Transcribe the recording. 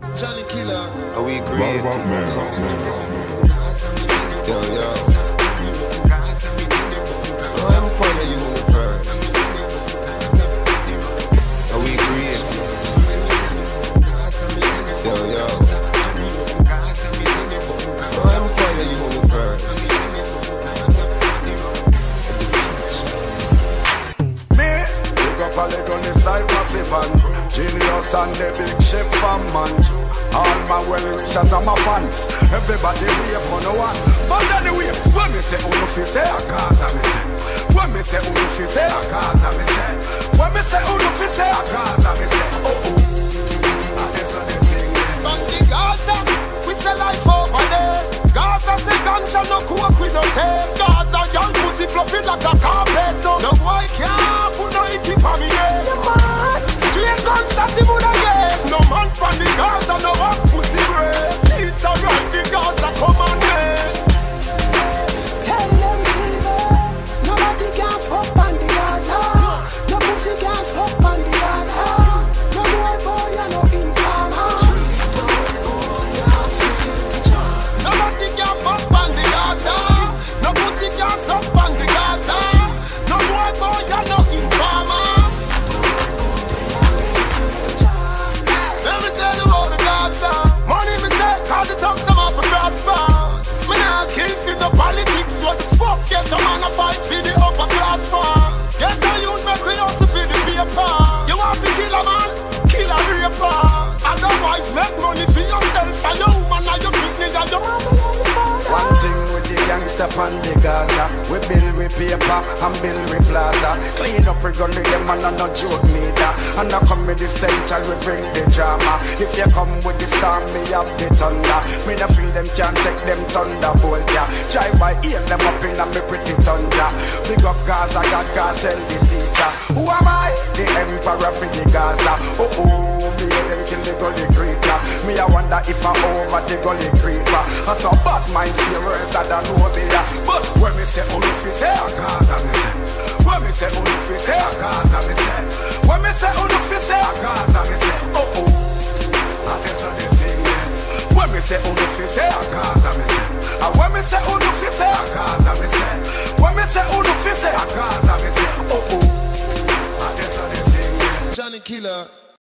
Johnny Killer, are we creative? Yo, yo. Oh, I'm part of the universe. Are we creative? Yo, yo. A little the side massive and genius and the big ship from man. All my well wishes and my fans. Everybody wait for no one. But anyway, when me say uno fi say a Gaza me say. When me say uno fi say a Gaza me say. When me say uno fi say a Gaza me say. Oh oh. Ah, that's the thing. From the Gaza, we say life over there. Gaza say ganja no coke we no take. Suck on the Gaza. No boy boy pan the Gaza. We build with paper and build with plaza. Clean up we gully them and no joke neither. And I come with the central we bring the drama. If you come with the storm me have the thunder. Me no feel them can't take them thunderbolt yeah. Drive by ear them up in a me pretty thunder. Big up Gaza God God tell the teacher. Who am I? The emperor for the Gaza. Oh oh me them kill gully creature Me I wonder if I over the gully creeper. I saw bad mind stay worse than yeah. But when me say Ulufi say a Gaza me say When me say Ulufi say a Gaza me say When me say Ulufi say a Gaza me say Oh oh. When me say Ulufi say a Gaza me say And when me say Ulufi say a Gaza me say When me say Ulufi say a Gaza me say Oh oh. Ah, that's the thing. Johnny Killer,